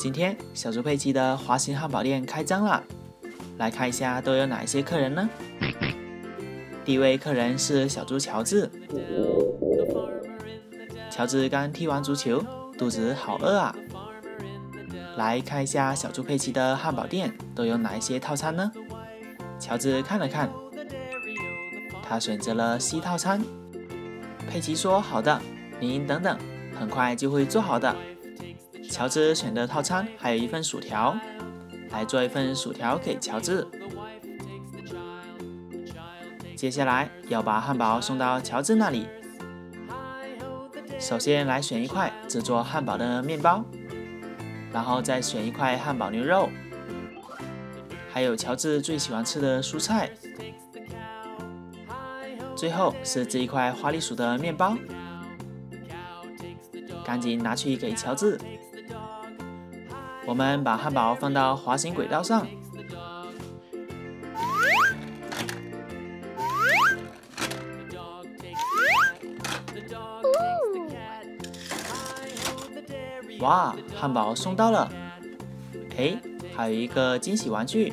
今天小猪佩奇的华型汉堡店开张了，来看一下都有哪一些客人呢？第一位客人是小猪乔治，乔治刚踢完足球，肚子好饿啊！来看一下小猪佩奇的汉堡店都有哪一些套餐呢？乔治看了看，他选择了 C 套餐。佩奇说：“好的，您等等，很快就会做好的。”乔治选的套餐还有一份薯条，来做一份薯条给乔治。接下来要把汉堡送到乔治那里。首先来选一块制作汉堡的面包，然后再选一块汉堡牛肉，还有乔治最喜欢吃的蔬菜。最后是这一块花栗鼠的面包，赶紧拿去给乔治。我们把汉堡放到滑行轨道上，哇，汉堡送到了！哎，还有一个惊喜玩具，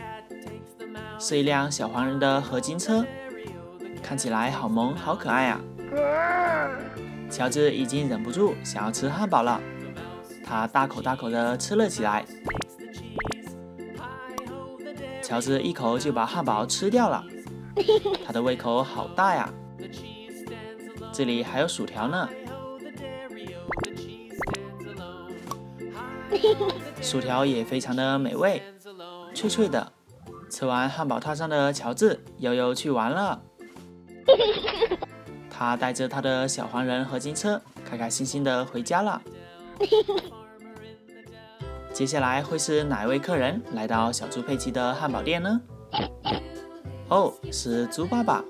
是一辆小黄人的合金车，看起来好萌好可爱啊！乔治已经忍不住想要吃汉堡了。他大口大口地吃了起来，乔治一口就把汉堡吃掉了，他的胃口好大呀！这里还有薯条呢，薯条也非常的美味，脆脆的。吃完汉堡套餐的乔治悠悠去玩了，他带着他的小黄人合金车，开开心心的回家了。接下来会是哪位客人来到小猪佩奇的汉堡店呢？哦，是猪爸爸。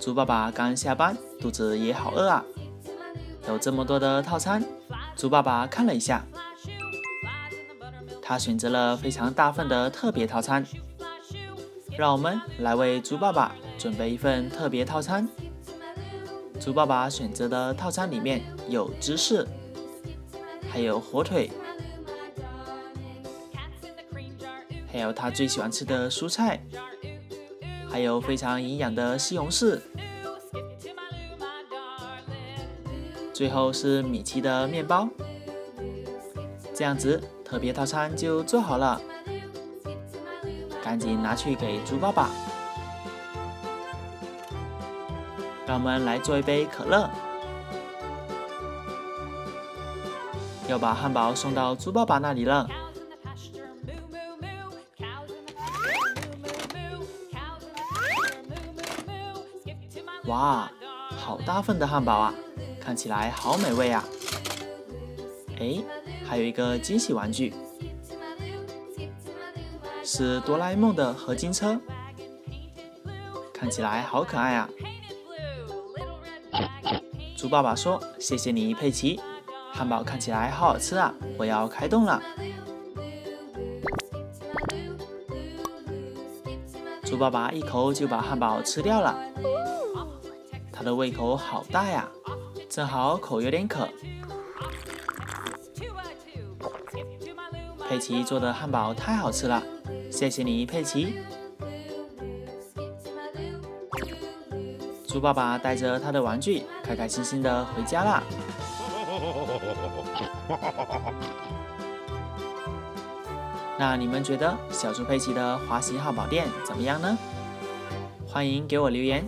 猪爸爸刚下班，肚子也好饿啊。有这么多的套餐，猪爸爸看了一下，他选择了非常大份的特别套餐。让我们来为猪爸爸准备一份特别套餐。猪爸爸选择的套餐里面有芝士，还有火腿，还有他最喜欢吃的蔬菜，还有非常营养的西红柿，最后是米奇的面包。这样子，特别套餐就做好了，赶紧拿去给猪爸爸。让我们来做一杯可乐，要把汉堡送到猪爸爸那里了。哇，好大份的汉堡啊，看起来好美味啊！哎，还有一个惊喜玩具，是哆啦 A 梦的合金车，看起来好可爱啊！猪爸爸说：“谢谢你，佩奇，汉堡看起来好好吃啊！我要开动了。”猪爸爸一口就把汉堡吃掉了，他的胃口好大呀，正好口有点渴。佩奇做的汉堡太好吃了，谢谢你，佩奇。猪爸爸带着他的玩具，开开心心的回家啦。那你们觉得小猪佩奇的滑行汉堡店怎么样呢？欢迎给我留言。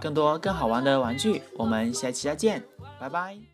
更多更好玩的玩具，我们下期再见，拜拜。